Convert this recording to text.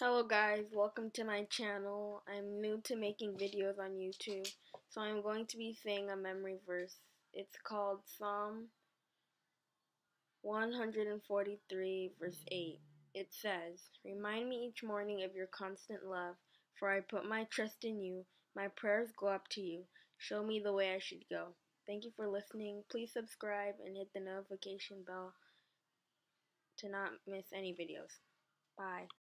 Hello guys, welcome to my channel. I'm new to making videos on YouTube, so I'm going to be saying a memory verse. It's called Psalm 143 verse 8. It says, Remind me each morning of your constant love, for I put my trust in you. My prayers go up to you. Show me the way I should go. Thank you for listening. Please subscribe and hit the notification bell to not miss any videos. Bye.